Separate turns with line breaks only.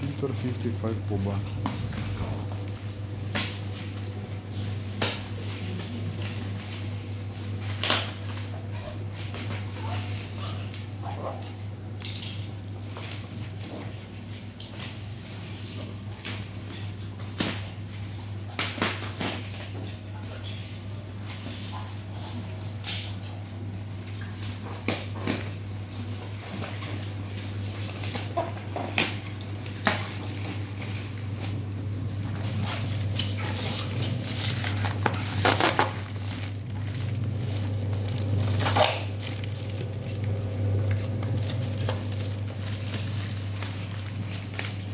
фильтр фифти файв куба